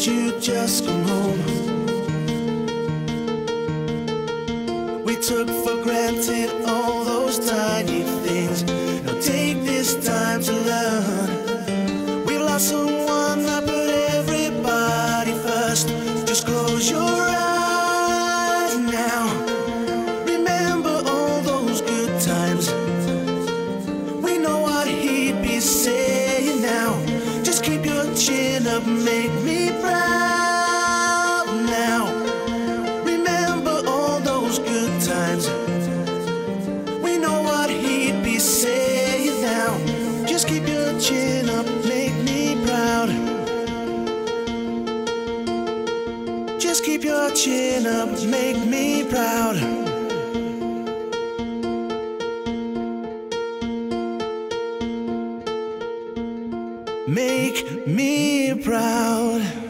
just come home. We took for granted all those tiny things. Now take this time to learn. We lost someone that put everybody first. Just close your eyes those good times. We know what he'd be saying now. Just keep your chin up, make me proud. Just keep your chin up, make me proud. Make me proud.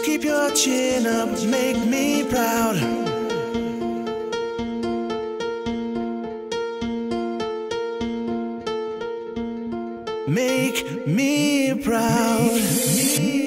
Just keep your chin up, make me proud. Make me proud.